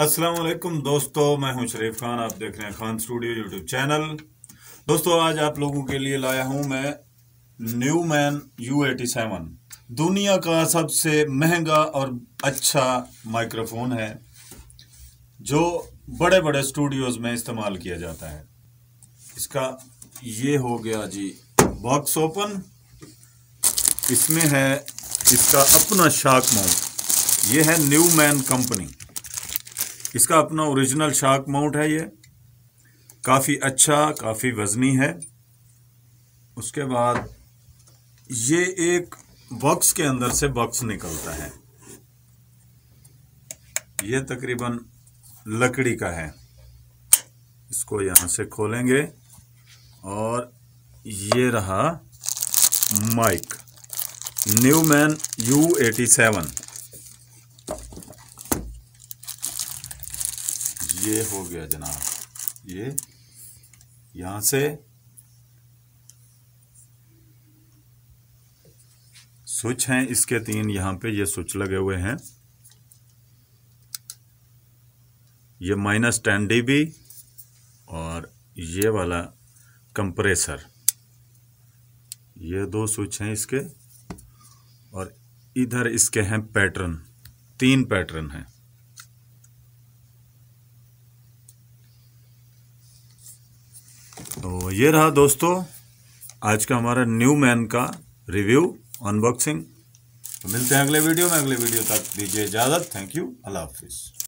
अस्सलाम वालेकुम दोस्तों, मैं हूँ शरीफ खान, आप देख रहे हैं खान स्टूडियो यूट्यूब चैनल। दोस्तों, आज आप लोगों के लिए लाया हूँ मैं Neumann U eighty seven दुनिया का सबसे महँगा और अच्छा माइक्रोफोन है, जो बड़े बड़े स्टूडियोज में इस्तेमाल किया जाता है। इसका ये हो गया जी बॉक्स ओपन इसमें है इसका अपना शाक माउंट ये है न्यू मैन कंपनी। इसका अपना ओरिजिनल शार्क माउंट है ये। काफ़ी अच्छा काफ़ी वजनी है। उसके बाद ये एक बॉक्स के अंदर से बॉक्स निकलता है। ये तकरीबन लकड़ी का है। इसको यहाँ से खोलेंगे और ये रहा mic Neumann U eighty seven ये हो गया जनाब। ये यहाँ से स्विच हैं, इसके तीन यहाँ पे ये स्विच लगे हुए हैं। ये माइनस टेन डी और ये वाला कंप्रेसर। ये दो स्विच हैं इसके और इधर इसके हैं पैटर्न, तीन पैटर्न हैं। तो ये रहा दोस्तों, आज का हमारा न्यू मैन का रिव्यू, अनबॉक्सिंग। तो मिलते हैं अगले वीडियो में। अगले वीडियो तक दीजिए इजाज़त। थैंक यू अल्लाह हाफिज़।